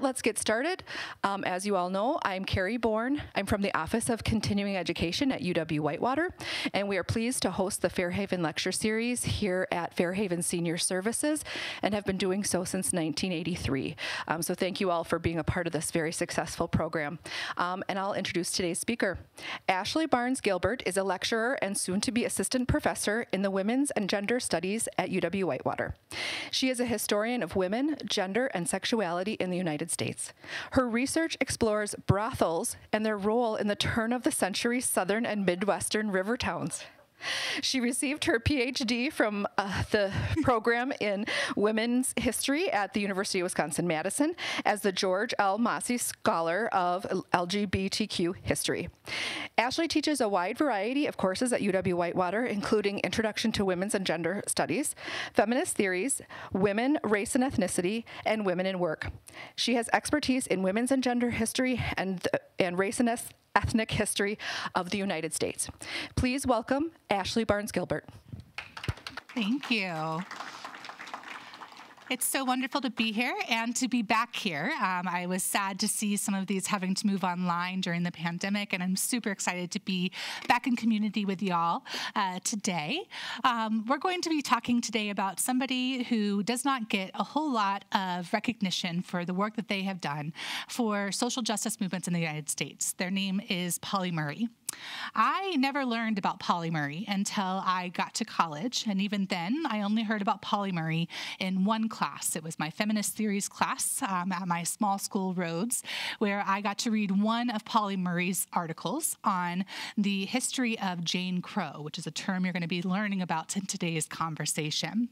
let's get started. Um, as you all know, I'm Carrie Bourne. I'm from the Office of Continuing Education at UW Whitewater, and we are pleased to host the Fairhaven Lecture Series here at Fairhaven Senior Services and have been doing so since 1983. Um, so thank you all for being a part of this very successful program. Um, and I'll introduce today's speaker. Ashley Barnes Gilbert is a lecturer and soon to be assistant professor in the Women's and Gender Studies at UW Whitewater. She is a historian of women, gender, and sexuality in the United States. Her research explores brothels and their role in the turn of the century southern and midwestern river towns. She received her PhD from uh, the program in women's history at the University of Wisconsin Madison as the George L. Massey Scholar of LGBTQ History. Ashley teaches a wide variety of courses at UW Whitewater, including Introduction to Women's and Gender Studies, Feminist Theories, Women, Race and Ethnicity, and Women in Work. She has expertise in women's and gender history and, and race and ethnic history of the United States. Please welcome Ashley Barnes Gilbert. Thank you. It's so wonderful to be here and to be back here. Um, I was sad to see some of these having to move online during the pandemic, and I'm super excited to be back in community with y'all uh, today. Um, we're going to be talking today about somebody who does not get a whole lot of recognition for the work that they have done for social justice movements in the United States. Their name is Pauli Murray. I never learned about Pauli Murray until I got to college, and even then, I only heard about Pauli Murray in one class. It was my feminist theories class um, at my small school Rhodes, where I got to read one of Pauli Murray's articles on the history of Jane Crow, which is a term you're going to be learning about in today's conversation.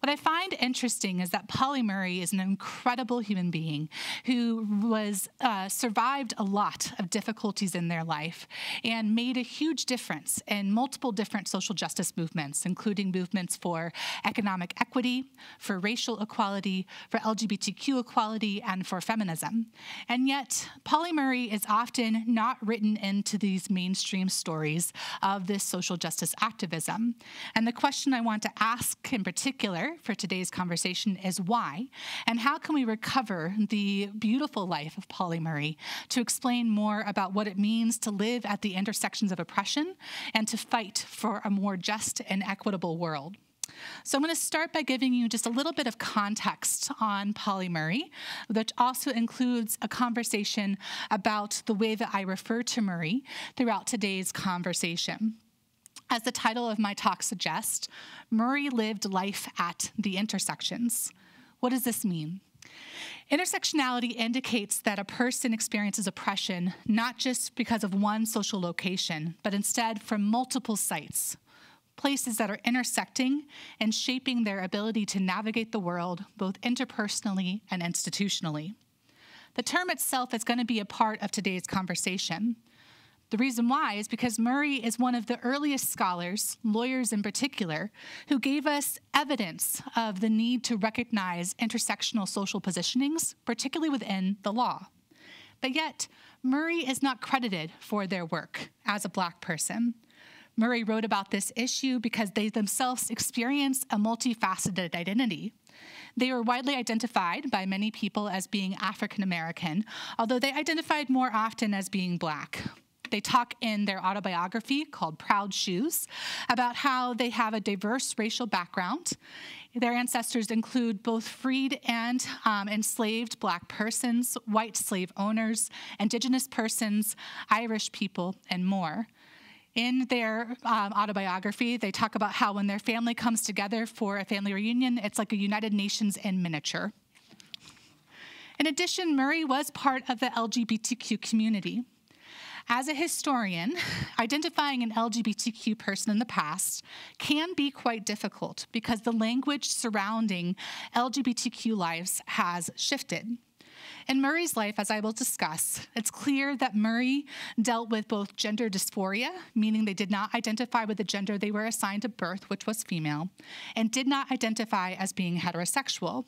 What I find interesting is that Pauli Murray is an incredible human being who was uh, survived a lot of difficulties in their life and made a huge difference in multiple different social justice movements, including movements for economic equity, for racial equality, for LGBTQ equality, and for feminism. And yet, Pauli Murray is often not written into these mainstream stories of this social justice activism. And the question I want to ask in particular for today's conversation is why, and how can we recover the beautiful life of Pauli Murray to explain more about what it means to live at the intersections of oppression and to fight for a more just and equitable world. So I'm going to start by giving you just a little bit of context on Pauli Murray, which also includes a conversation about the way that I refer to Murray throughout today's conversation. As the title of my talk suggests, Murray lived life at the intersections. What does this mean? Intersectionality indicates that a person experiences oppression not just because of one social location, but instead from multiple sites, places that are intersecting and shaping their ability to navigate the world both interpersonally and institutionally. The term itself is going to be a part of today's conversation. The reason why is because Murray is one of the earliest scholars, lawyers in particular, who gave us evidence of the need to recognize intersectional social positionings, particularly within the law. But yet, Murray is not credited for their work as a Black person. Murray wrote about this issue because they themselves experience a multifaceted identity. They were widely identified by many people as being African American, although they identified more often as being Black. They talk in their autobiography called Proud Shoes about how they have a diverse racial background. Their ancestors include both freed and um, enslaved Black persons, white slave owners, Indigenous persons, Irish people, and more. In their um, autobiography, they talk about how when their family comes together for a family reunion, it's like a United Nations in miniature. In addition, Murray was part of the LGBTQ community. As a historian, identifying an LGBTQ person in the past can be quite difficult because the language surrounding LGBTQ lives has shifted. In Murray's life, as I will discuss, it's clear that Murray dealt with both gender dysphoria, meaning they did not identify with the gender they were assigned at birth, which was female, and did not identify as being heterosexual.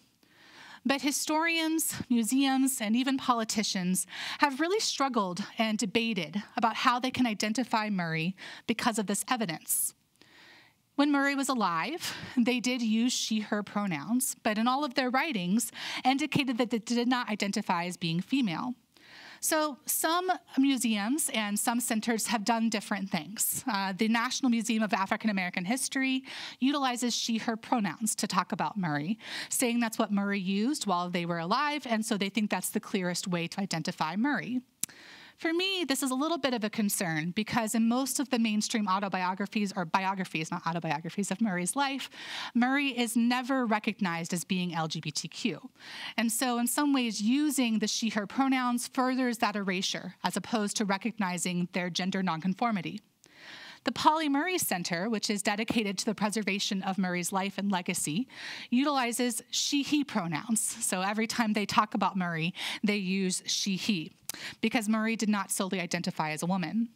But historians, museums, and even politicians have really struggled and debated about how they can identify Murray because of this evidence. When Murray was alive, they did use she, her pronouns, but in all of their writings indicated that they did not identify as being female. So, some museums and some centers have done different things. Uh, the National Museum of African American History utilizes she, her pronouns to talk about Murray, saying that's what Murray used while they were alive, and so they think that's the clearest way to identify Murray. For me, this is a little bit of a concern because in most of the mainstream autobiographies, or biographies, not autobiographies of Murray's life, Murray is never recognized as being LGBTQ. And so, in some ways, using the she, her pronouns furthers that erasure as opposed to recognizing their gender nonconformity. The Pauli Murray Center, which is dedicated to the preservation of Murray's life and legacy, utilizes she, he pronouns. So every time they talk about Murray, they use she, he, because Murray did not solely identify as a woman.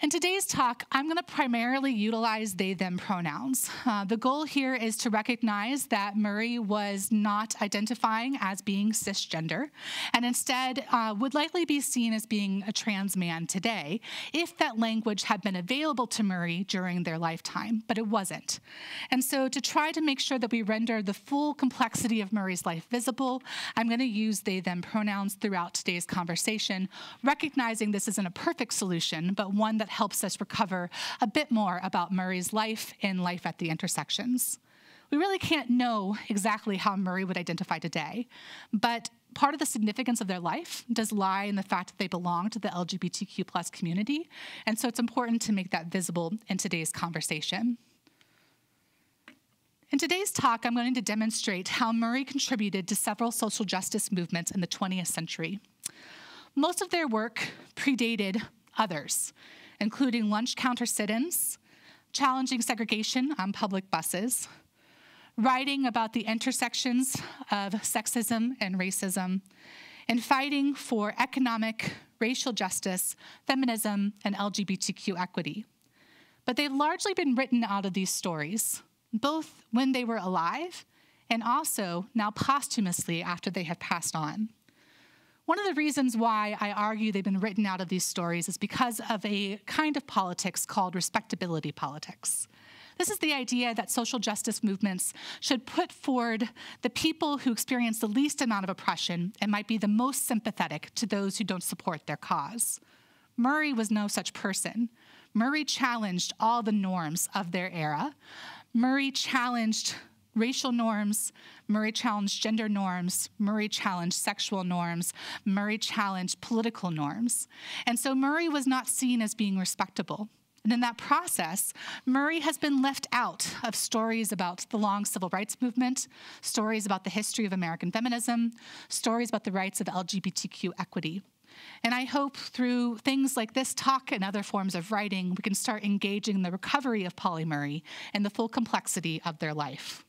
In today's talk, I'm going to primarily utilize they them pronouns. Uh, the goal here is to recognize that Murray was not identifying as being cisgender and instead uh, would likely be seen as being a trans man today if that language had been available to Murray during their lifetime, but it wasn't. And so, to try to make sure that we render the full complexity of Murray's life visible, I'm going to use they them pronouns throughout today's conversation, recognizing this isn't a perfect solution, but one that helps us recover a bit more about Murray's life and life at the intersections. We really can't know exactly how Murray would identify today, but part of the significance of their life does lie in the fact that they belong to the LGBTQ plus community, and so it's important to make that visible in today's conversation. In today's talk, I'm going to demonstrate how Murray contributed to several social justice movements in the 20th century. Most of their work predated others, including lunch counter sit ins, challenging segregation on public buses, writing about the intersections of sexism and racism, and fighting for economic, racial justice, feminism, and LGBTQ equity. But they've largely been written out of these stories, both when they were alive and also now posthumously after they have passed on. One of the reasons why I argue they've been written out of these stories is because of a kind of politics called respectability politics. This is the idea that social justice movements should put forward the people who experience the least amount of oppression and might be the most sympathetic to those who don't support their cause. Murray was no such person. Murray challenged all the norms of their era. Murray challenged racial norms, Murray challenged gender norms, Murray challenged sexual norms, Murray challenged political norms. And so Murray was not seen as being respectable. And in that process, Murray has been left out of stories about the long civil rights movement, stories about the history of American feminism, stories about the rights of LGBTQ equity. And I hope through things like this talk and other forms of writing, we can start engaging in the recovery of Pauli Murray and the full complexity of their life.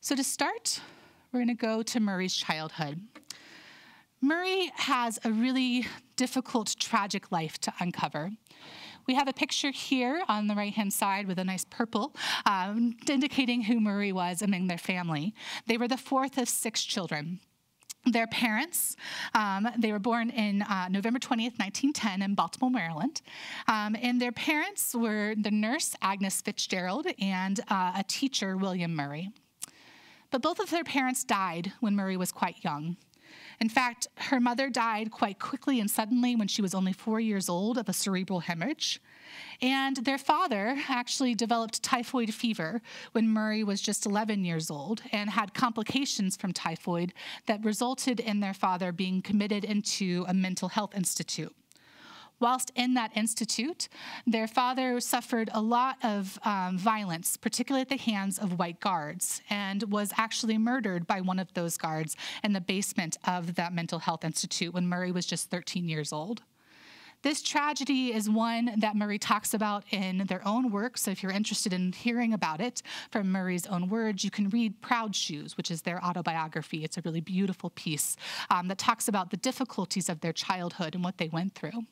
So, to start, we're going to go to Murray's childhood. Murray has a really difficult, tragic life to uncover. We have a picture here on the right hand side with a nice purple, um, indicating who Murray was among their family. They were the fourth of six children. Their parents, um, they were born in uh, November 20th, 1910, in Baltimore, Maryland. Um, and their parents were the nurse, Agnes Fitzgerald, and uh, a teacher, William Murray. But both of their parents died when Murray was quite young. In fact, her mother died quite quickly and suddenly when she was only four years old of a cerebral hemorrhage. And their father actually developed typhoid fever when Murray was just 11 years old and had complications from typhoid that resulted in their father being committed into a mental health institute. Whilst in that institute, their father suffered a lot of um, violence, particularly at the hands of white guards, and was actually murdered by one of those guards in the basement of that mental health institute when Murray was just 13 years old. This tragedy is one that Murray talks about in their own work. So, if you're interested in hearing about it from Murray's own words, you can read Proud Shoes, which is their autobiography. It's a really beautiful piece um, that talks about the difficulties of their childhood and what they went through.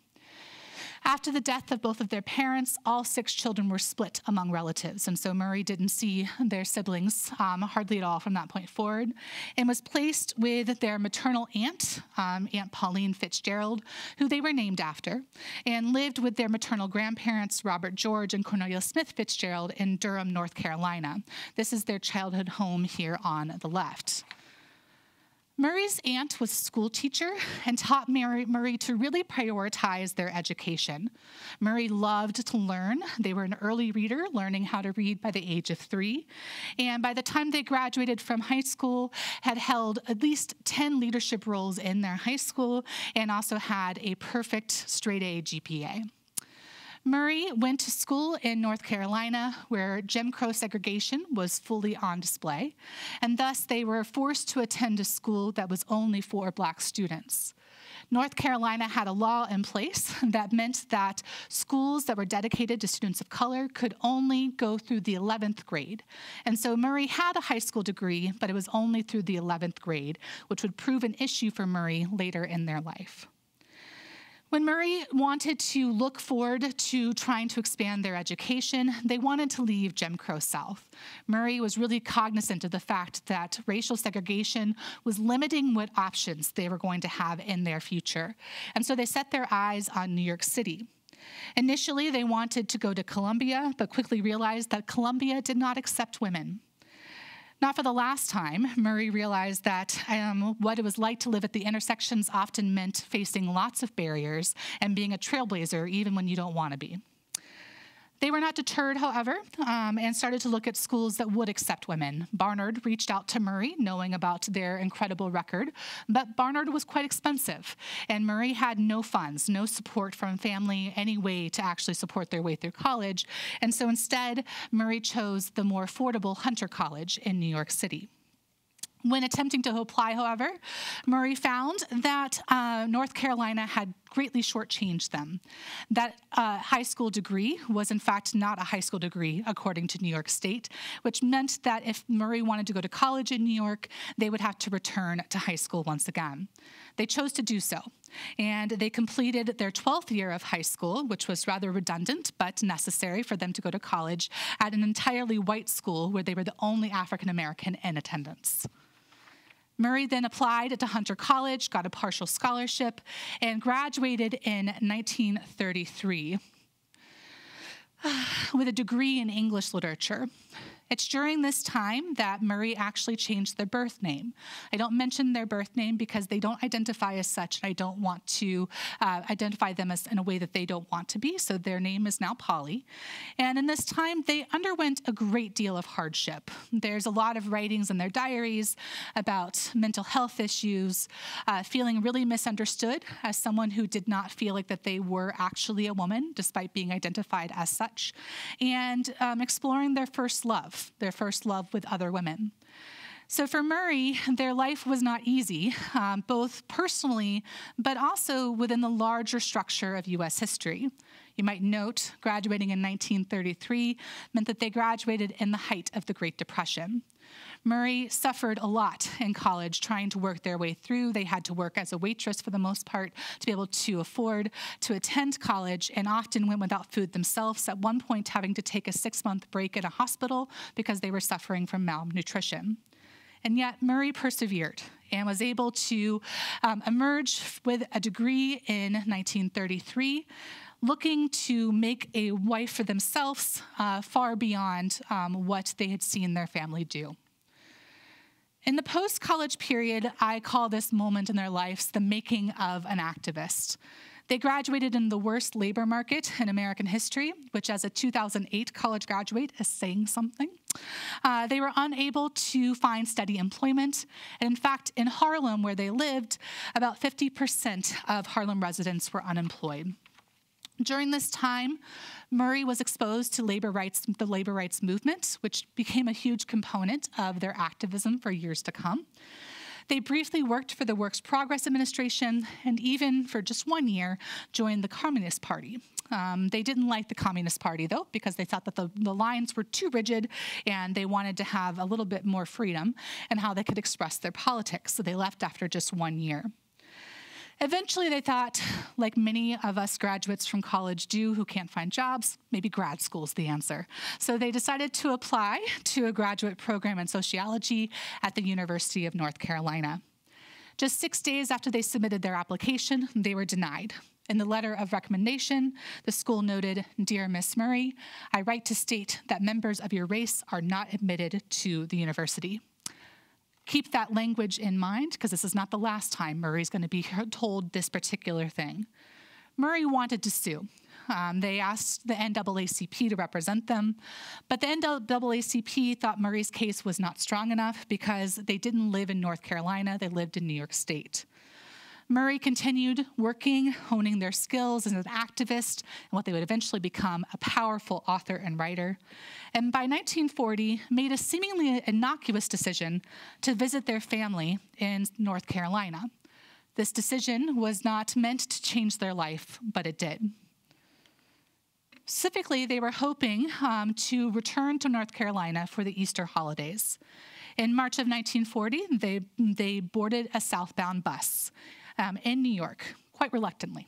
After the death of both of their parents, all six children were split among relatives. And so Murray didn't see their siblings um, hardly at all from that point forward and was placed with their maternal aunt, um, Aunt Pauline Fitzgerald, who they were named after, and lived with their maternal grandparents, Robert George and Cornelia Smith Fitzgerald, in Durham, North Carolina. This is their childhood home here on the left. Murray's aunt was a school teacher and taught Murray, Murray, to really prioritize their education. Murray loved to learn. They were an early reader, learning how to read by the age of three. And by the time they graduated from high school, had held at least 10 leadership roles in their high school and also had a perfect straight A GPA. Murray went to school in North Carolina where Jim Crow segregation was fully on display, and thus they were forced to attend a school that was only for black students. North Carolina had a law in place that meant that schools that were dedicated to students of color could only go through the 11th grade. And so Murray had a high school degree, but it was only through the 11th grade, which would prove an issue for Murray later in their life. When Murray wanted to look forward to trying to expand their education, they wanted to leave Jim Crow South. Murray was really cognizant of the fact that racial segregation was limiting what options they were going to have in their future. And so they set their eyes on New York City. Initially, they wanted to go to Columbia, but quickly realized that Columbia did not accept women. Not for the last time, Murray realized that um, what it was like to live at the intersections often meant facing lots of barriers and being a trailblazer even when you don't want to be. They were not deterred, however, um, and started to look at schools that would accept women. Barnard reached out to Murray, knowing about their incredible record, but Barnard was quite expensive, and Murray had no funds, no support from family, any way to actually support their way through college. And so instead, Murray chose the more affordable Hunter College in New York City. When attempting to apply, however, Murray found that uh, North Carolina had greatly shortchanged them. That uh, high school degree was, in fact, not a high school degree, according to New York State, which meant that if Murray wanted to go to college in New York, they would have to return to high school once again. They chose to do so, and they completed their 12th year of high school, which was rather redundant but necessary for them to go to college at an entirely white school where they were the only African American in attendance. Murray then applied to Hunter College, got a partial scholarship, and graduated in 1933 with a degree in English literature. It's during this time that Murray actually changed their birth name. I don't mention their birth name because they don't identify as such, and I don't want to uh, identify them as in a way that they don't want to be. So their name is now Pauli. And in this time, they underwent a great deal of hardship. There's a lot of writings in their diaries about mental health issues, uh, feeling really misunderstood as someone who did not feel like that they were actually a woman, despite being identified as such, and um, exploring their first love love, their first love with other women. So for Murray, their life was not easy, um, both personally, but also within the larger structure of US history. You might note graduating in 1933 meant that they graduated in the height of the Great Depression. Murray suffered a lot in college trying to work their way through. They had to work as a waitress for the most part to be able to afford to attend college and often went without food themselves, at one point, having to take a six month break in a hospital because they were suffering from malnutrition. And yet, Murray persevered and was able to um, emerge with a degree in 1933 looking to make a wife for themselves uh, far beyond um, what they had seen their family do. In the post college period, I call this moment in their lives the making of an activist. They graduated in the worst labor market in American history, which, as a 2008 college graduate, is saying something. Uh, they were unable to find steady employment. And in fact, in Harlem, where they lived, about 50% of Harlem residents were unemployed. During this time, Murray was exposed to labor rights, the labor rights movement, which became a huge component of their activism for years to come. They briefly worked for the Works Progress Administration and even for just one year joined the Communist Party. Um, they didn't like the Communist Party, though, because they thought that the, the lines were too rigid and they wanted to have a little bit more freedom and how they could express their politics. So they left after just one year. Eventually, they thought, like many of us graduates from college do who can't find jobs, maybe grad school's the answer. So they decided to apply to a graduate program in sociology at the University of North Carolina. Just six days after they submitted their application, they were denied. In the letter of recommendation, the school noted Dear Miss Murray, I write to state that members of your race are not admitted to the university. Keep that language in mind because this is not the last time Murray's going to be told this particular thing. Murray wanted to sue. Um, they asked the NAACP to represent them, but the NAACP thought Murray's case was not strong enough because they didn't live in North Carolina, they lived in New York State. Murray continued working, honing their skills as an activist, and what they would eventually become a powerful author and writer. And by 1940, made a seemingly innocuous decision to visit their family in North Carolina. This decision was not meant to change their life, but it did. Specifically, they were hoping um, to return to North Carolina for the Easter holidays. In March of 1940, they, they boarded a southbound bus um, in New York, quite reluctantly.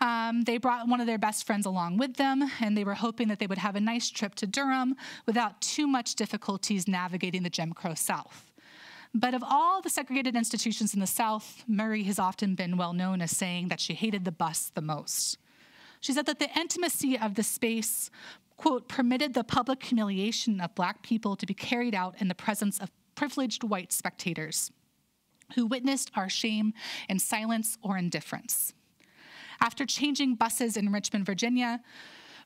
Um, they brought one of their best friends along with them, and they were hoping that they would have a nice trip to Durham without too much difficulties navigating the Jim Crow South. But of all the segregated institutions in the South, Murray has often been well known as saying that she hated the bus the most. She said that the intimacy of the space, quote, permitted the public humiliation of black people to be carried out in the presence of privileged white spectators who witnessed our shame in silence or indifference. After changing buses in Richmond, Virginia,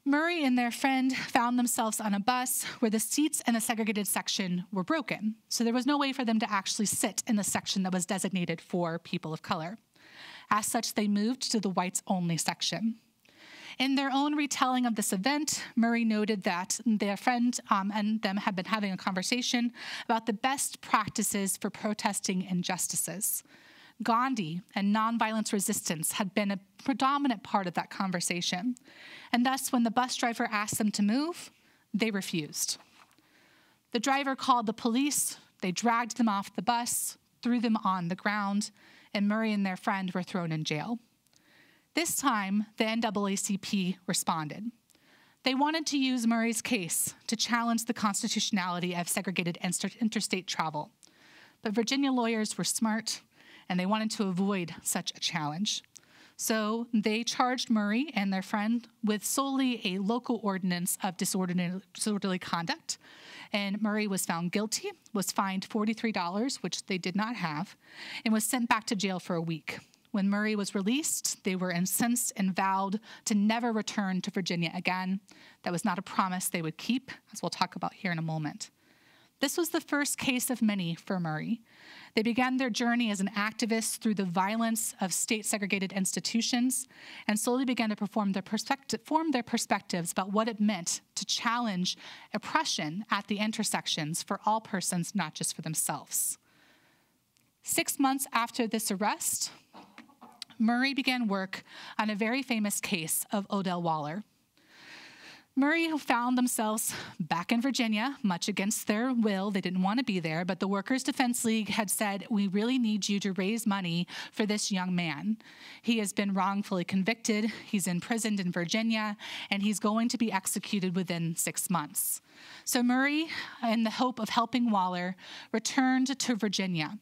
Murray and their friend found themselves on a bus where the seats in the segregated section were broken. So there was no way for them to actually sit in the section that was designated for people of color. As such, they moved to the whites only section. In their own retelling of this event, Murray noted that their friend um, and them had been having a conversation about the best practices for protesting injustices. Gandhi and nonviolence resistance had been a predominant part of that conversation. And thus, when the bus driver asked them to move, they refused. The driver called the police, they dragged them off the bus, threw them on the ground, and Murray and their friend were thrown in jail. This time, the NAACP responded. They wanted to use Murray's case to challenge the constitutionality of segregated interstate travel. But Virginia lawyers were smart and they wanted to avoid such a challenge. So they charged Murray and their friend with solely a local ordinance of disorderly, conduct. And Murray was found guilty, was fined $43, which they did not have, and was sent back to jail for a week. When Murray was released, they were incensed and vowed to never return to Virginia again. That was not a promise they would keep, as we'll talk about here in a moment. This was the first case of many for Murray. They began their journey as an activist through the violence of state segregated institutions and slowly began to perform their form their perspectives about what it meant to challenge oppression at the intersections for all persons, not just for themselves. Six months after this arrest, Murray began work on a very famous case of Odell Waller. Murray found themselves back in Virginia, much against their will. They didn't want to be there, but the Workers' Defense League had said, We really need you to raise money for this young man. He has been wrongfully convicted, he's imprisoned in Virginia, and he's going to be executed within six months. So Murray, in the hope of helping Waller, returned to Virginia.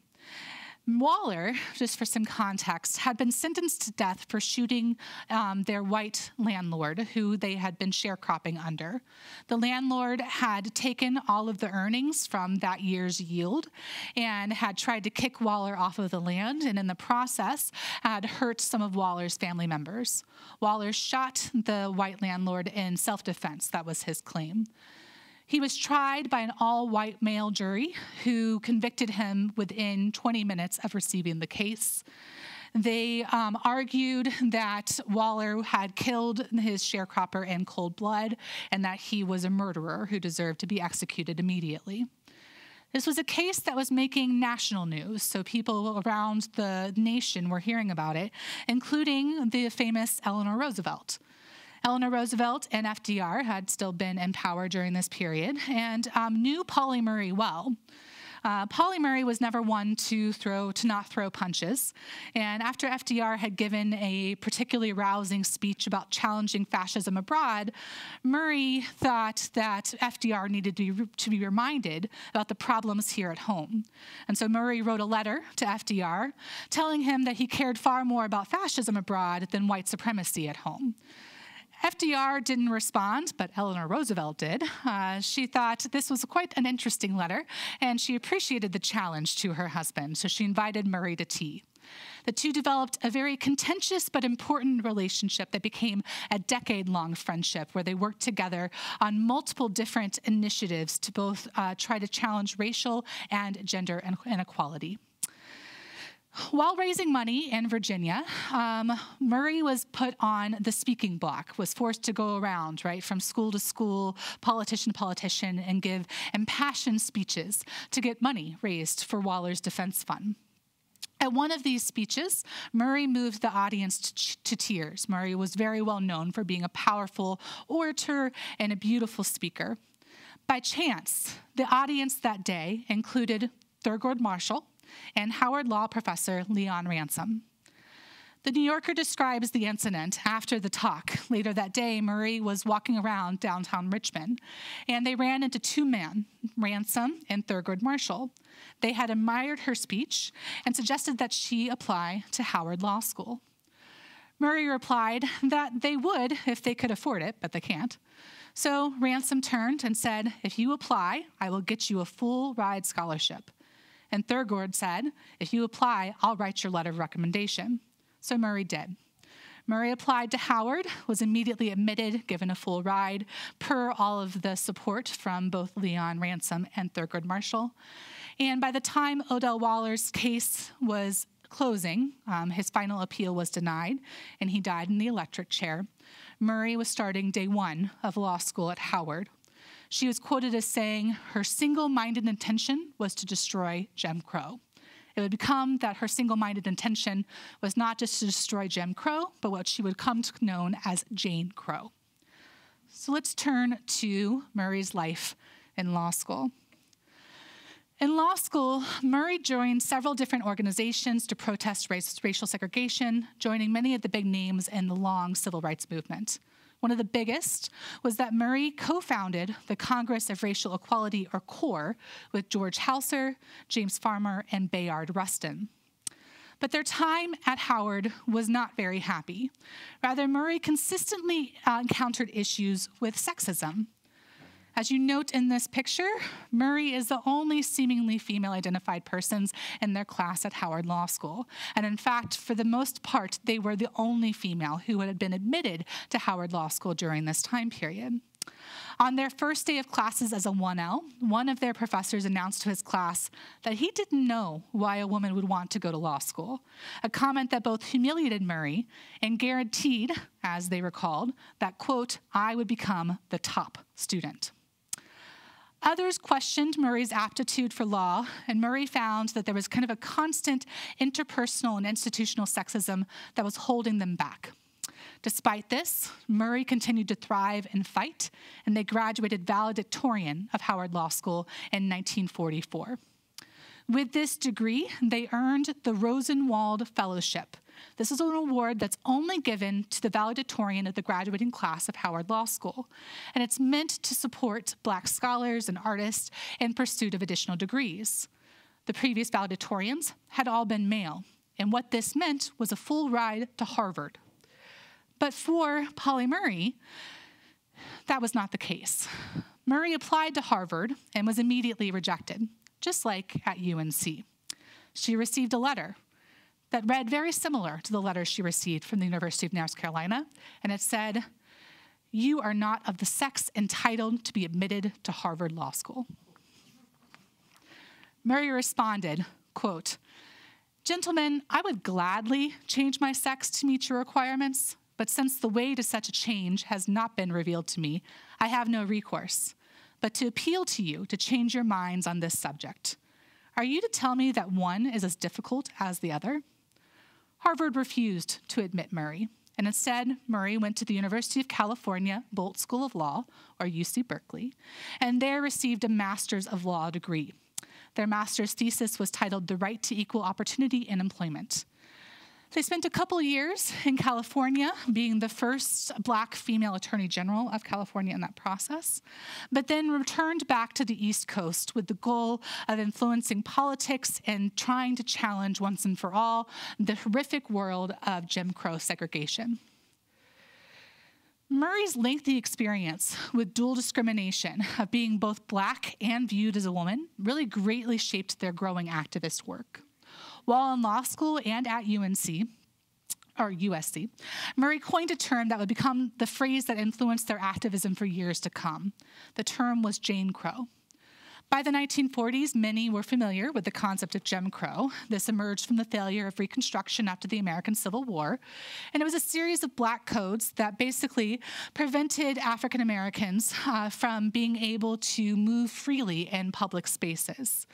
Waller, just for some context, had been sentenced to death for shooting um, their white landlord, who they had been sharecropping under. The landlord had taken all of the earnings from that year's yield and had tried to kick Waller off of the land, and in the process, had hurt some of Waller's family members. Waller shot the white landlord in self defense. That was his claim. He was tried by an all white male jury who convicted him within 20 minutes of receiving the case. They um, argued that Waller had killed his sharecropper in cold blood and that he was a murderer who deserved to be executed immediately. This was a case that was making national news, so people around the nation were hearing about it, including the famous Eleanor Roosevelt. Eleanor Roosevelt and FDR had still been in power during this period and um, knew Pauli Murray well. Uh, Pauli Murray was never one to throw to not throw punches, and after FDR had given a particularly rousing speech about challenging fascism abroad, Murray thought that FDR needed to be, to be reminded about the problems here at home, and so Murray wrote a letter to FDR telling him that he cared far more about fascism abroad than white supremacy at home. FDR didn't respond, but Eleanor Roosevelt did. Uh, she thought this was quite an interesting letter, and she appreciated the challenge to her husband, so she invited Murray to tea. The two developed a very contentious but important relationship that became a decade long friendship where they worked together on multiple different initiatives to both uh, try to challenge racial and gender inequality. While raising money in Virginia, um, Murray was put on the speaking block, was forced to go around, right, from school to school, politician to politician, and give impassioned speeches to get money raised for Waller's Defense Fund. At one of these speeches, Murray moved the audience to, to, tears. Murray was very well known for being a powerful orator and a beautiful speaker. By chance, the audience that day included Thurgood Marshall, and Howard Law professor Leon Ransom. The New Yorker describes the incident after the talk. Later that day, Murray was walking around downtown Richmond, and they ran into two men, Ransom and Thurgood Marshall. They had admired her speech and suggested that she apply to Howard Law School. Murray replied that they would if they could afford it, but they can't. So Ransom turned and said, If you apply, I will get you a full ride scholarship. And Thurgood said, If you apply, I'll write your letter of recommendation. So Murray did. Murray applied to Howard, was immediately admitted, given a full ride, per all of the support from both Leon Ransom and Thurgood Marshall. And by the time Odell Waller's case was closing, um, his final appeal was denied, and he died in the electric chair. Murray was starting day one of law school at Howard. She was quoted as saying her single minded intention was to destroy Jim Crow. It would become that her single minded intention was not just to destroy Jim Crow, but what she would come to know as Jane Crow. So let's turn to Murray's life in law school. In law school, Murray joined several different organizations to protest race, racial segregation, joining many of the big names in the long civil rights movement. One of the biggest was that Murray co founded the Congress of Racial Equality, or CORE, with George Houser, James Farmer, and Bayard Rustin. But their time at Howard was not very happy. Rather, Murray consistently uh, encountered issues with sexism. As you note in this picture, Murray is the only seemingly female identified persons in their class at Howard Law School. And in fact, for the most part, they were the only female who had been admitted to Howard Law School during this time period. On their first day of classes as a 1L, one of their professors announced to his class that he didn't know why a woman would want to go to law school, a comment that both humiliated Murray and guaranteed, as they recalled, that, quote, I would become the top student. Others questioned Murray's aptitude for law, and Murray found that there was kind of a constant interpersonal and institutional sexism that was holding them back. Despite this, Murray continued to thrive and fight, and they graduated valedictorian of Howard Law School in 1944. With this degree, they earned the Rosenwald Fellowship, this is an award that's only given to the valedictorian of the graduating class of Howard Law School, and it's meant to support Black scholars and artists in pursuit of additional degrees. The previous valedictorians had all been male, and what this meant was a full ride to Harvard. But for Pauli Murray, that was not the case. Murray applied to Harvard and was immediately rejected, just like at UNC. She received a letter that read very similar to the letter she received from the University of North Carolina, and it said, You are not of the sex entitled to be admitted to Harvard Law School. Murray responded, quote, Gentlemen, I would gladly change my sex to meet your requirements, but since the way to such a change has not been revealed to me, I have no recourse but to appeal to you to change your minds on this subject. Are you to tell me that one is as difficult as the other? Harvard refused to admit Murray, and instead, Murray went to the University of California Boalt School of Law, or UC Berkeley, and there received a Master's of Law degree. Their master's thesis was titled The Right to Equal Opportunity in Employment. They spent a couple years in California, being the first black female attorney general of California in that process, but then returned back to the East Coast with the goal of influencing politics and trying to challenge once and for all the horrific world of Jim Crow segregation. Murray's lengthy experience with dual discrimination of being both black and viewed as a woman really greatly shaped their growing activist work. While in law school and at UNC, or USC, Murray coined a term that would become the phrase that influenced their activism for years to come. The term was Jane Crow. By the 1940s, many were familiar with the concept of Jim Crow. This emerged from the failure of Reconstruction after the American Civil War. And it was a series of black codes that basically prevented African Americans uh, from being able to move freely in public spaces.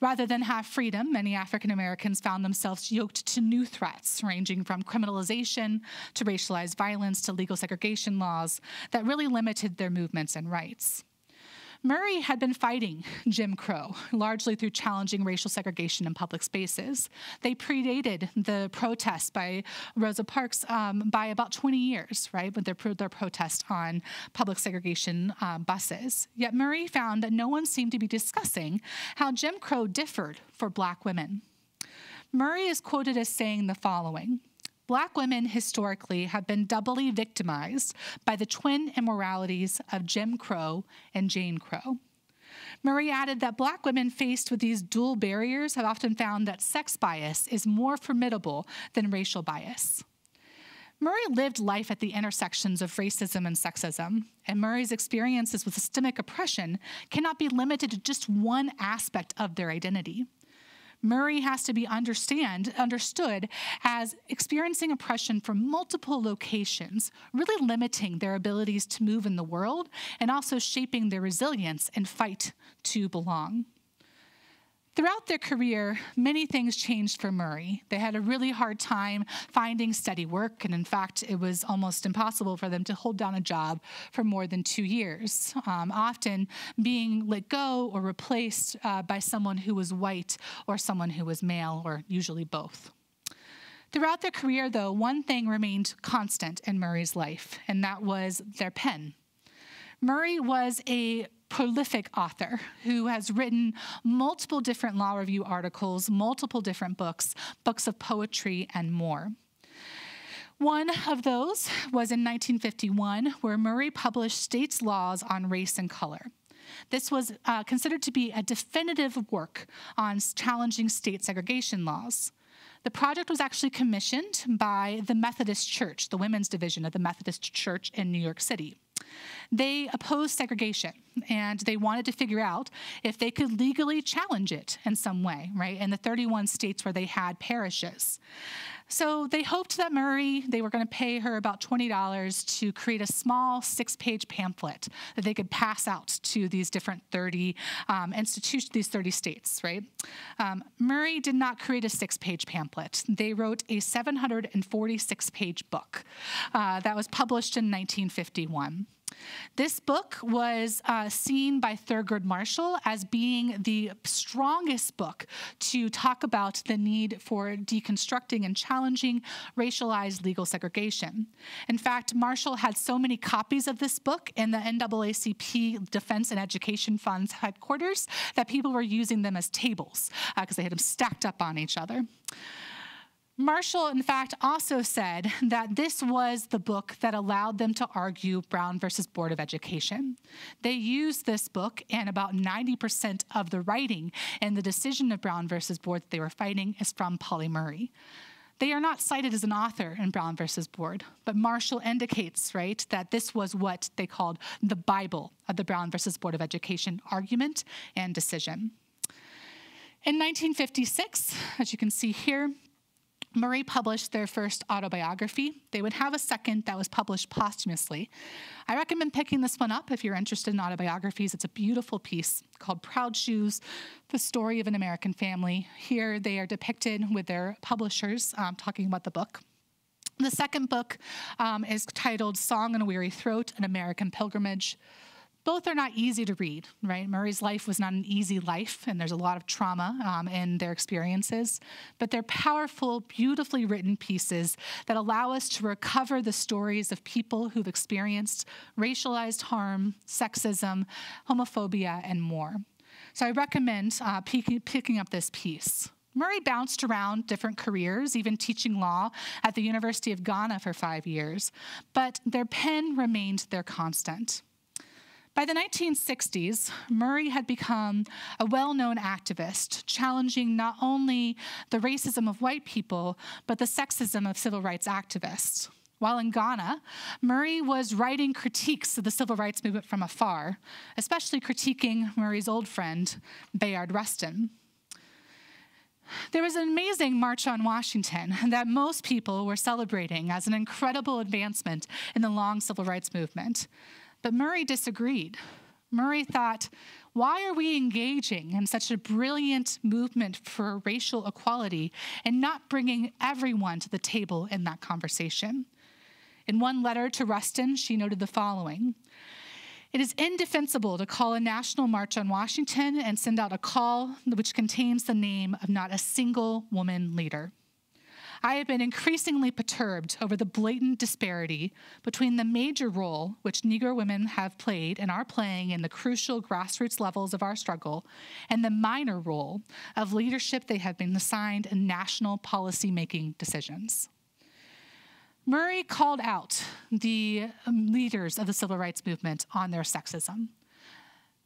Rather than have freedom, many African Americans found themselves yoked to new threats, ranging from criminalization to racialized violence to legal segregation laws that really limited their movements and rights. Murray had been fighting Jim Crow, largely through challenging racial segregation in public spaces. They predated the protests by Rosa Parks um, by about 20 years, right, with their, their protest on public segregation um, buses. Yet Murray found that no one seemed to be discussing how Jim Crow differed for black women. Murray is quoted as saying the following Black women historically have been doubly victimized by the twin immoralities of Jim Crow and Jane Crow. Murray added that black women faced with these dual barriers have often found that sex bias is more formidable than racial bias. Murray lived life at the intersections of racism and sexism, and Murray's experiences with systemic oppression cannot be limited to just one aspect of their identity. Murray has to be understand, understood as experiencing oppression from multiple locations, really limiting their abilities to move in the world and also shaping their resilience and fight to belong. Throughout their career, many things changed for Murray. They had a really hard time finding steady work, and in fact, it was almost impossible for them to hold down a job for more than two years, um, often being let go or replaced uh, by someone who was white or someone who was male, or usually both. Throughout their career, though, one thing remained constant in Murray's life, and that was their pen. Murray was a prolific author who has written multiple different law review articles, multiple different books, books of poetry, and more. One of those was in 1951, where Murray published states' laws on race and color. This was uh, considered to be a definitive work on challenging state segregation laws. The project was actually commissioned by the Methodist Church, the women's division of the Methodist Church in New York City. They opposed segregation and they wanted to figure out if they could legally challenge it in some way, right, in the 31 states where they had parishes. So they hoped that Murray, they were going to pay her about $20 to create a small six page pamphlet that they could pass out to these different 30 um, institutions, these 30 states, right? Um, Murray did not create a six page pamphlet. They wrote a 746 page book uh, that was published in 1951. This book was uh, seen by Thurgood Marshall as being the strongest book to talk about the need for deconstructing and challenging racialized legal segregation. In fact, Marshall had so many copies of this book in the NAACP Defense and Education Fund's headquarters that people were using them as tables because uh, they had them stacked up on each other. Marshall, in fact, also said that this was the book that allowed them to argue Brown versus Board of Education. They used this book, and about 90% of the writing in the decision of Brown versus Board that they were fighting is from Pauli Murray. They are not cited as an author in Brown versus Board, but Marshall indicates, right, that this was what they called the Bible of the Brown versus Board of Education argument and decision. In 1956, as you can see here, Murray published their first autobiography. They would have a second that was published posthumously. I recommend picking this one up if you're interested in autobiographies. It's a beautiful piece called Proud Shoes The Story of an American Family. Here they are depicted with their publishers um, talking about the book. The second book um, is titled Song and a Weary Throat An American Pilgrimage. Both are not easy to read, right? Murray's life was not an easy life, and there's a lot of trauma um, in their experiences, but they're powerful, beautifully written pieces that allow us to recover the stories of people who've experienced racialized harm, sexism, homophobia, and more. So I recommend uh, picking, picking up this piece. Murray bounced around different careers, even teaching law at the University of Ghana for five years, but their pen remained their constant. By the 1960s, Murray had become a well known activist, challenging not only the racism of white people, but the sexism of civil rights activists. While in Ghana, Murray was writing critiques of the civil rights movement from afar, especially critiquing Murray's old friend, Bayard Rustin. There was an amazing March on Washington that most people were celebrating as an incredible advancement in the long civil rights movement. But Murray disagreed. Murray thought, why are we engaging in such a brilliant movement for racial equality and not bringing everyone to the table in that conversation? In one letter to Rustin, she noted the following It is indefensible to call a national march on Washington and send out a call which contains the name of not a single woman leader. I have been increasingly perturbed over the blatant disparity between the major role which Negro women have played and are playing in the crucial grassroots levels of our struggle and the minor role of leadership they have been assigned in national policy making decisions. Murray called out the um, leaders of the civil rights movement on their sexism.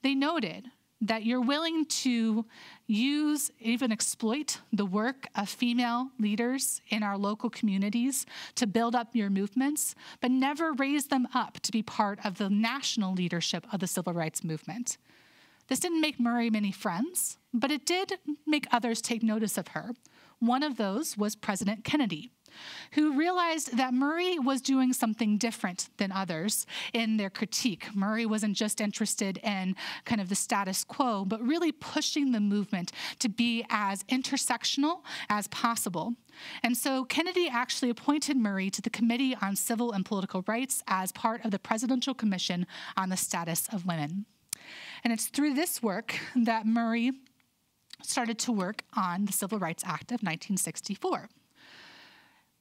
They noted that you're willing to use, even exploit the work of female leaders in our local communities to build up your movements, but never raise them up to be part of the national leadership of the civil rights movement. This didn't make Murray many friends, but it did make others take notice of her. One of those was President Kennedy who realized that Murray was doing something different than others in their critique. Murray wasn't just interested in kind of the status quo, but really pushing the movement to be as intersectional as possible. And so Kennedy actually appointed Murray to the Committee on Civil and Political Rights as part of the Presidential Commission on the Status of Women. And it's through this work that Murray started to work on the Civil Rights Act of 1964.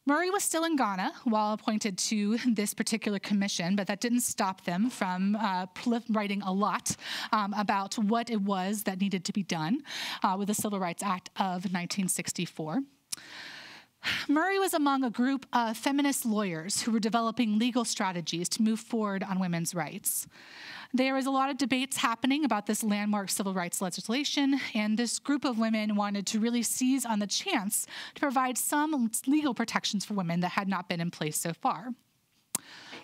Murray was still in Ghana while appointed to this particular commission, but that didn't stop them from uh, writing a lot um, about what it was that needed to be done uh, with the Civil Rights Act of 1964. Murray was among a group of feminist lawyers who were developing legal strategies to move forward on women's rights. There was a lot of debates happening about this landmark civil rights legislation, and this group of women wanted to really seize on the chance to provide some legal protections for women that had not been in place so far.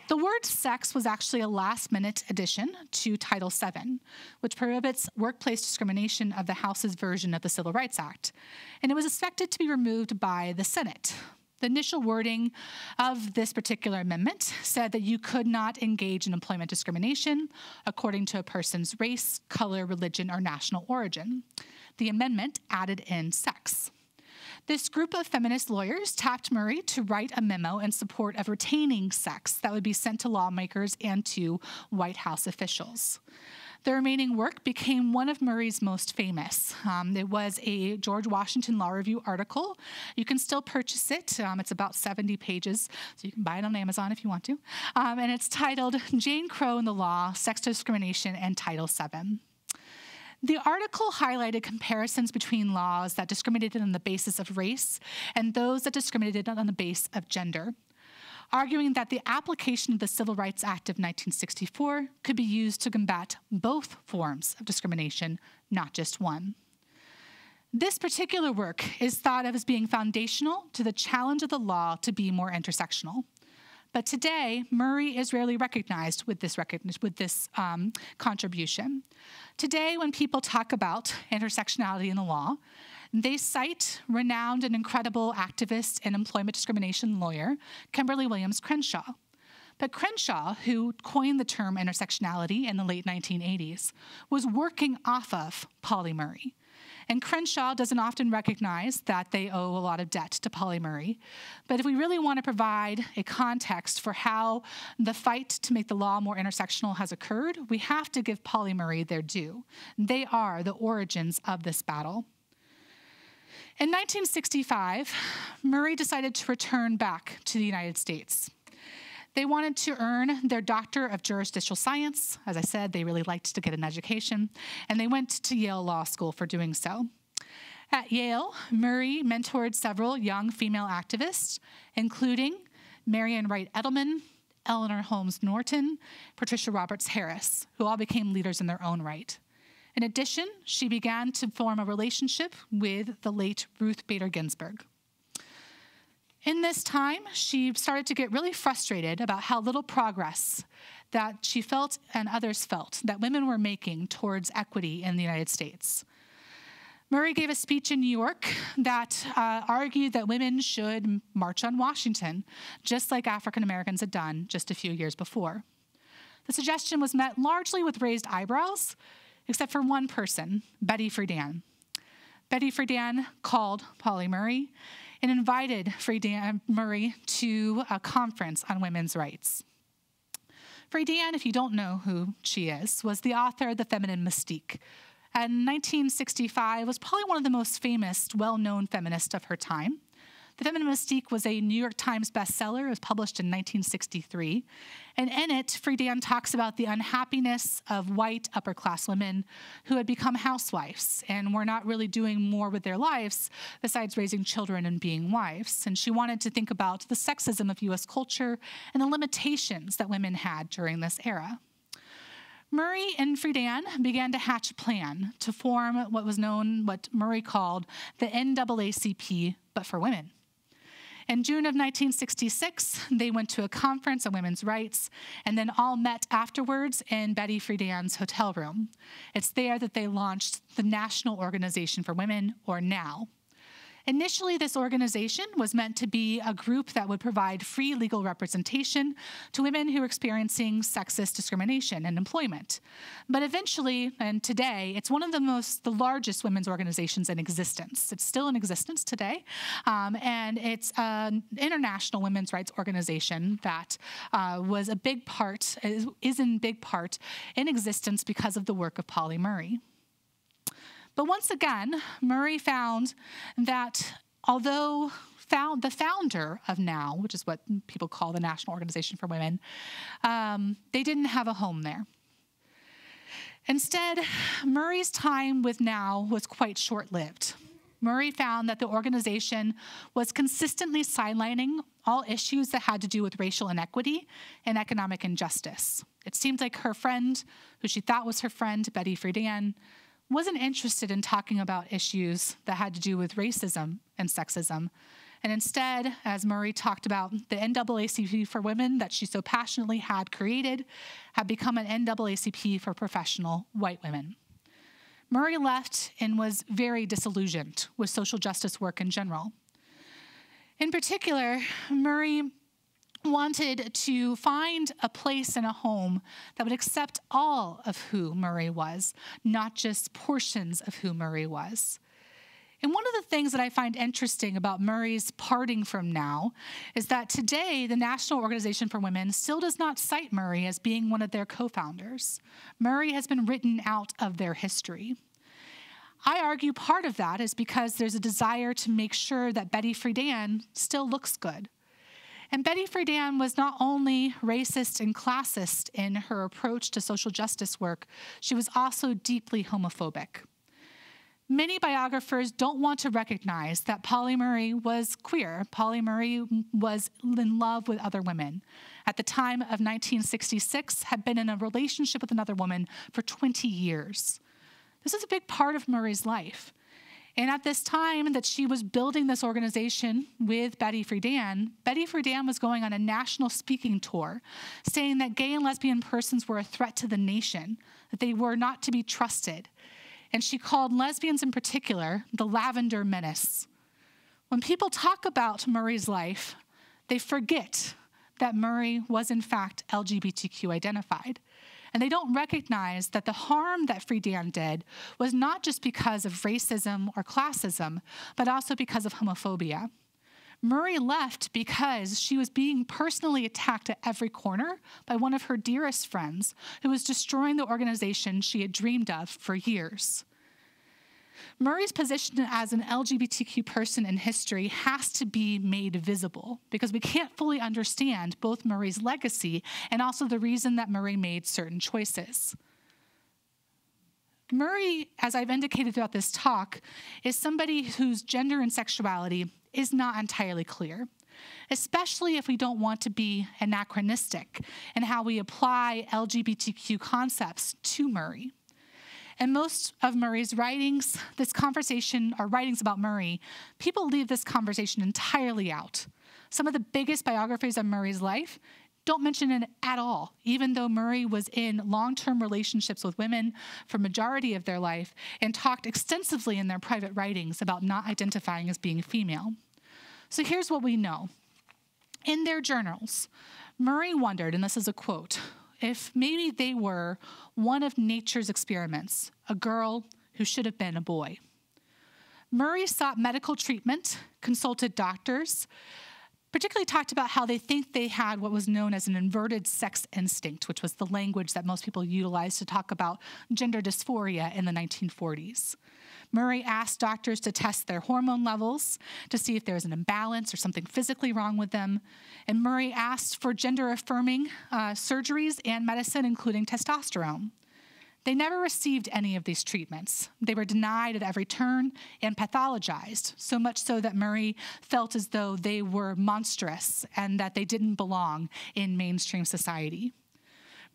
The word sex was actually a last minute addition to Title VII, which prohibits workplace discrimination of the House's version of the Civil Rights Act. And it was expected to be removed by the Senate. The initial wording of this particular amendment said that you could not engage in employment discrimination according to a person's race, color, religion, or national origin. The amendment added in sex. This group of feminist lawyers tapped Murray to write a memo in support of retaining sex that would be sent to lawmakers and to White House officials. The remaining work became one of Murray's most famous. Um, it was a George Washington Law Review article. You can still purchase it. Um, it's about 70 pages, so you can buy it on Amazon if you want to. Um, and it's titled Jane Crow and the Law, Sex Discrimination, and Title VII. The article highlighted comparisons between laws that discriminated on the basis of race and those that discriminated on the basis of gender arguing that the application of the Civil Rights Act of 1964 could be used to combat both forms of discrimination, not just one. This particular work is thought of as being foundational to the challenge of the law to be more intersectional. But today, Murray is rarely recognized with this, with this um, contribution. Today, when people talk about intersectionality in the law, they cite renowned and incredible activist and employment discrimination lawyer, Kimberlé Williams Crenshaw. But Crenshaw, who coined the term intersectionality in the late 1980s, was working off of Pauli Murray. And Crenshaw doesn't often recognize that they owe a lot of debt to Pauli Murray. But if we really want to provide a context for how the fight to make the law more intersectional has occurred, we have to give Pauli Murray their due. They are the origins of this battle. In 1965, Murray decided to return back to the United States. They wanted to earn their Doctor of Jurisdictional Science. As I said, they really liked to get an education, and they went to Yale Law School for doing so. At Yale, Murray mentored several young female activists, including Marian Wright Edelman, Eleanor Holmes Norton, Patricia Roberts Harris, who all became leaders in their own right. In addition, she began to form a relationship with the late Ruth Bader Ginsburg. In this time, she started to get really frustrated about how little progress that she felt and others felt that women were making towards equity in the United States. Murray gave a speech in New York that uh, argued that women should march on Washington, just like African Americans had done just a few years before. The suggestion was met largely with raised eyebrows, except for one person, Betty Friedan. Betty Friedan called Pauli Murray and invited Friedan Murray to a conference on women's rights. Friedan, if you don't know who she is, was the author of The Feminine Mystique. And 1965 was probably one of the most famous, well-known feminists of her time. The Feminine Mystique was a New York Times bestseller. It was published in 1963. And in it, Friedan talks about the unhappiness of white upper class women who had become housewives and were not really doing more with their lives besides raising children and being wives. And she wanted to think about the sexism of US culture and the limitations that women had during this era. Murray and Friedan began to hatch a plan to form what was known, what Murray called the NAACP, but for women. In June of 1966, they went to a conference on women's rights and then all met afterwards in Betty Friedan's hotel room. It's there that they launched the National Organization for Women, or NOW. Initially, this organization was meant to be a group that would provide free legal representation to women who are experiencing sexist discrimination in employment. But eventually, and today, it's one of the most, the largest women's organizations in existence. It's still in existence today, um, and it's an international women's rights organization that uh, was a big part, is, is in big part in existence because of the work of Pauli Murray. But once again, Murray found that although found the founder of NOW, which is what people call the National Organization for Women, um, they didn't have a home there. Instead, Murray's time with NOW was quite short lived. Murray found that the organization was consistently sidelining all issues that had to do with racial inequity and economic injustice. It seemed like her friend, who she thought was her friend, Betty Friedan, wasn't interested in talking about issues that had to do with racism and sexism. And instead, as Murray talked about, the NAACP for women that she so passionately had created had become an NAACP for professional white women. Murray left and was very disillusioned with social justice work in general. In particular, Murray wanted to find a place and a home that would accept all of who Murray was, not just portions of who Murray was. And one of the things that I find interesting about Murray's parting from NOW is that today the National Organization for Women still does not cite Murray as being one of their co founders. Murray has been written out of their history. I argue part of that is because there's a desire to make sure that Betty Friedan still looks good and Betty Friedan was not only racist and classist in her approach to social justice work, she was also deeply homophobic. Many biographers don't want to recognize that Pauli Murray was queer. Pauli Murray was in love with other women. At the time of 1966, had been in a relationship with another woman for 20 years. This is a big part of Murray's life. And at this time that she was building this organization with Betty Friedan, Betty Friedan was going on a national speaking tour saying that gay and lesbian persons were a threat to the nation, that they were not to be trusted. And she called lesbians in particular the lavender menace. When people talk about Murray's life, they forget that Murray was in fact LGBTQ identified. And they don't recognize that the harm that Friedan did was not just because of racism or classism, but also because of homophobia. Murray left because she was being personally attacked at every corner by one of her dearest friends who was destroying the organization she had dreamed of for years. Murray's position as an LGBTQ person in history has to be made visible because we can't fully understand both Murray's legacy and also the reason that Murray made certain choices. Murray, as I've indicated throughout this talk, is somebody whose gender and sexuality is not entirely clear, especially if we don't want to be anachronistic in how we apply LGBTQ concepts to Murray. And most of Murray's writings, this conversation, or writings about Murray, people leave this conversation entirely out. Some of the biggest biographies of Murray's life don't mention it at all, even though Murray was in long term relationships with women for majority of their life and talked extensively in their private writings about not identifying as being female. So here's what we know. In their journals, Murray wondered, and this is a quote, if maybe they were one of nature's experiments, a girl who should have been a boy. Murray sought medical treatment, consulted doctors, particularly talked about how they think they had what was known as an inverted sex instinct, which was the language that most people utilized to talk about gender dysphoria in the 1940s. Murray asked doctors to test their hormone levels to see if there was an imbalance or something physically wrong with them. And Murray asked for gender affirming uh, surgeries and medicine, including testosterone. They never received any of these treatments. They were denied at every turn and pathologized, so much so that Murray felt as though they were monstrous and that they didn't belong in mainstream society.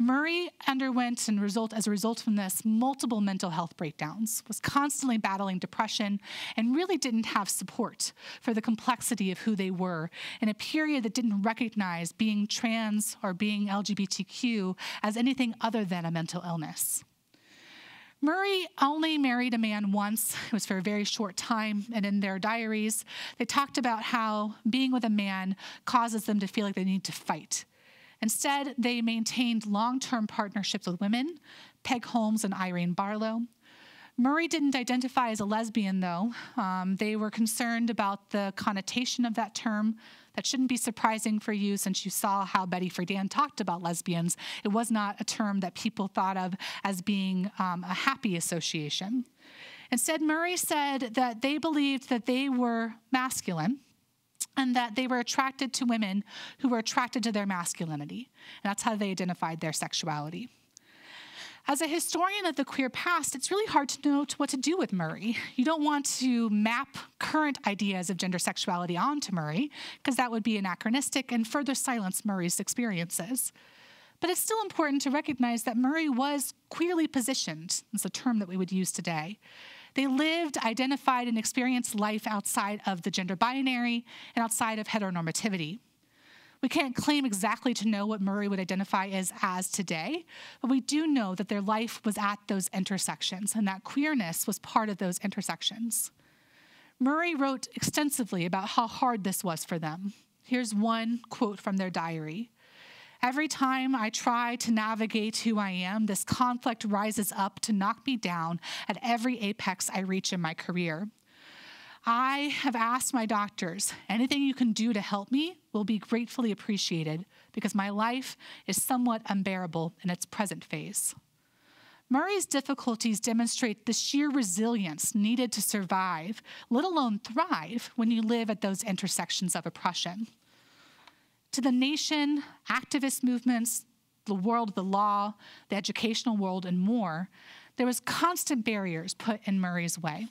Murray underwent and result as a result from this multiple mental health breakdowns, was constantly battling depression, and really didn't have support for the complexity of who they were in a period that didn't recognize being trans or being LGBTQ as anything other than a mental illness. Murray only married a man once. It was for a very short time. And in their diaries, they talked about how being with a man causes them to feel like they need to fight. Instead, they maintained long term partnerships with women, Peg Holmes and Irene Barlow. Murray didn't identify as a lesbian, though. Um, they were concerned about the connotation of that term. That shouldn't be surprising for you since you saw how Betty Friedan talked about lesbians. It was not a term that people thought of as being um, a happy association. Instead, Murray said that they believed that they were masculine and that they were attracted to women who were attracted to their masculinity. And that's how they identified their sexuality. As a historian of the queer past, it's really hard to know what to do with Murray. You don't want to map current ideas of gender sexuality onto Murray, because that would be anachronistic and further silence Murray's experiences. But it's still important to recognize that Murray was queerly positioned. It's a term that we would use today. They lived, identified, and experienced life outside of the gender binary and outside of heteronormativity. We can't claim exactly to know what Murray would identify as as today, but we do know that their life was at those intersections and that queerness was part of those intersections. Murray wrote extensively about how hard this was for them. Here's one quote from their diary Every time I try to navigate who I am, this conflict rises up to knock me down at every apex I reach in my career. I have asked my doctors, anything you can do to help me will be gratefully appreciated because my life is somewhat unbearable in its present phase. Murray's difficulties demonstrate the sheer resilience needed to survive, let alone thrive, when you live at those intersections of oppression to the nation, activist movements, the world of the law, the educational world, and more, there was constant barriers put in Murray's way.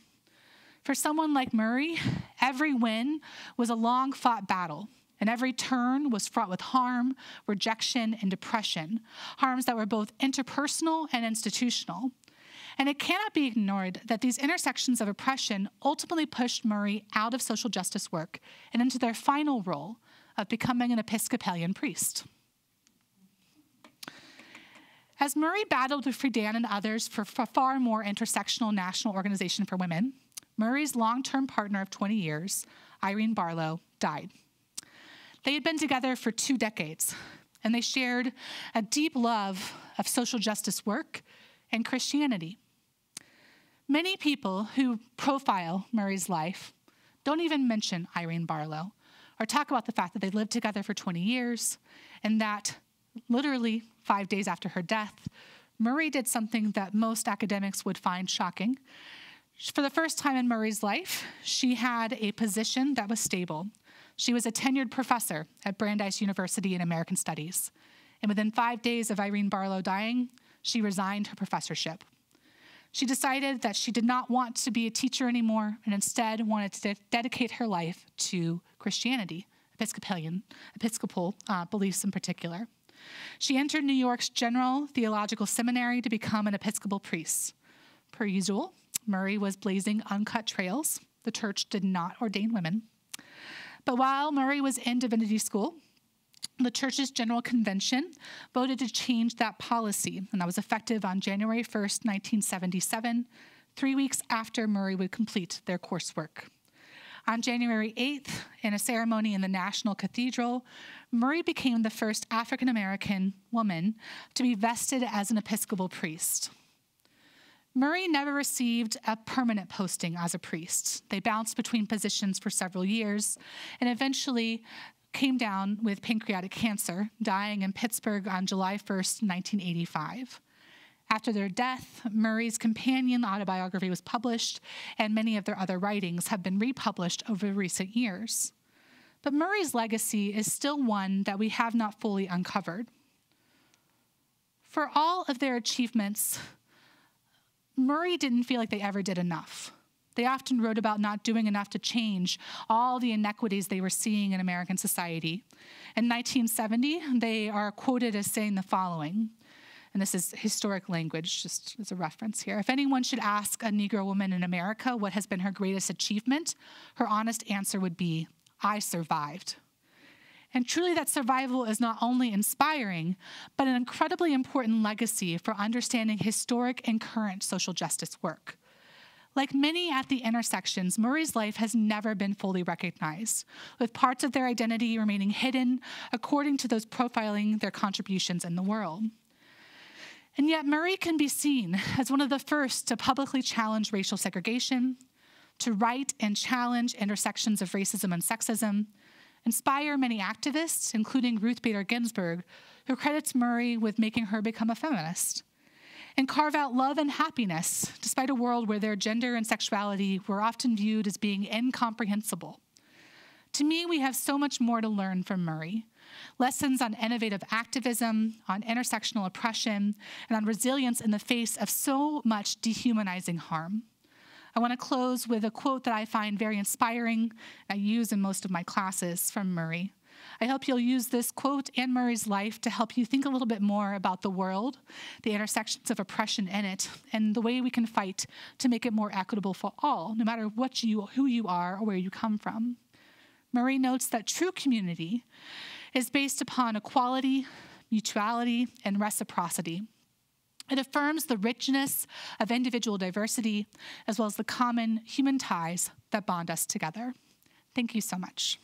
For someone like Murray, every win was a long fought battle, and every turn was fraught with harm, rejection, and depression, harms that were both interpersonal and institutional. And it cannot be ignored that these intersections of oppression ultimately pushed Murray out of social justice work and into their final role of becoming an Episcopalian priest. As Murray battled with Friedan and others for, a far more intersectional national organization for women, Murray's long term partner of 20 years, Irene Barlow, died. They had been together for two decades. and they shared a deep love of social justice work and Christianity. Many people who profile Murray's life don't even mention Irene Barlow or talk about the fact that they lived together for 20 years and that literally five days after her death, Murray did something that most academics would find shocking. For the first time in Murray's life, she had a position that was stable. She was a tenured professor at Brandeis University in American Studies. And within five days of Irene Barlow dying, she resigned her professorship. She decided that she did not want to be a teacher anymore and instead wanted to de- dedicate her life to Christianity, Episcopalian, Episcopal uh, beliefs in particular. She entered New York's General Theological Seminary to become an Episcopal priest. Per usual, Murray was blazing uncut trails. The church did not ordain women. But while Murray was in divinity school, the church's general convention voted to change that policy, and that was effective on January 1st, 1977, three weeks after Murray would complete their coursework. On January 8th, in a ceremony in the National Cathedral, Murray became the first African American woman to be vested as an Episcopal priest. Murray never received a permanent posting as a priest. They bounced between positions for several years and eventually came down with pancreatic cancer, dying in Pittsburgh on July 1st, 1985. After their death, Murray's companion autobiography was published, and many of their other writings have been republished over recent years. But Murray's legacy is still one that we have not fully uncovered. For all of their achievements, Murray didn't feel like they ever did enough. They often wrote about not doing enough to change all the inequities they were seeing in American society. In 1970, they are quoted as saying the following, and this is historic language, just as a reference here. If anyone should ask a Negro woman in America what has been her greatest achievement, her honest answer would be, I survived. And truly, that survival is not only inspiring, but an incredibly important legacy for understanding historic and current social justice work. Like many at the intersections, Murray's life has never been fully recognized, with parts of their identity remaining hidden according to those profiling their contributions in the world. And yet, Murray can be seen as one of the first to publicly challenge racial segregation, to write and challenge intersections of racism and sexism, inspire many activists, including Ruth Bader Ginsburg, who credits Murray with making her become a feminist and carve out love and happiness, despite a world where their gender and sexuality were often viewed as being incomprehensible. To me, we have so much more to learn from Murray. Lessons on innovative activism, on intersectional oppression, and on resilience in the face of so much dehumanizing harm. I want to close with a quote that I find very inspiring, I use in most of my classes from Murray. I hope you'll use this quote and Murray's life to help you think a little bit more about the world, the intersections of oppression in it, and the way we can fight to make it more equitable for all, no matter what you, who you are or where you come from. Murray notes that true community is based upon equality, mutuality, and reciprocity. It affirms the richness of individual diversity as well as the common human ties that bond us together. Thank you so much.